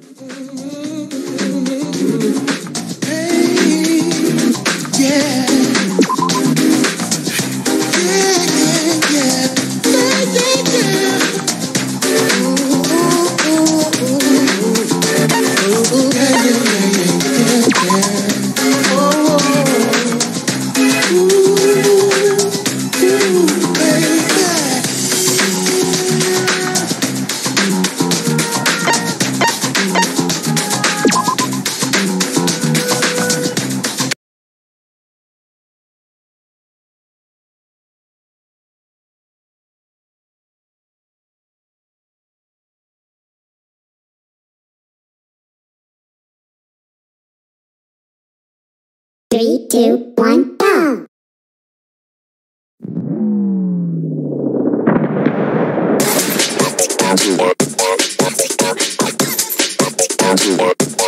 Mm-hmm. Three, two, one, go! Down to work, down to work, down to work.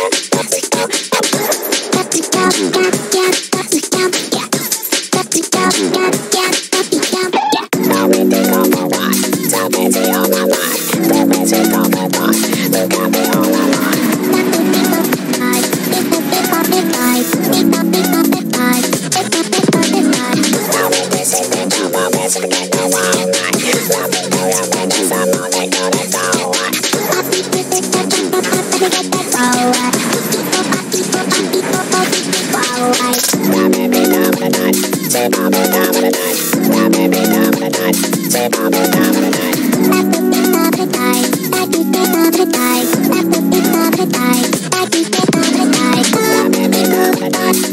Bye.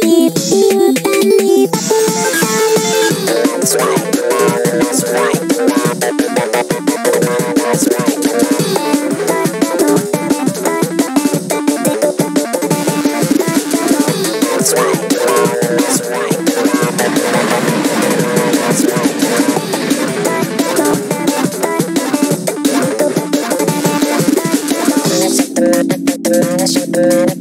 Yeah.